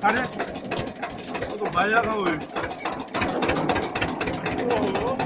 가래. 저도 말라가고. 우와, 우와.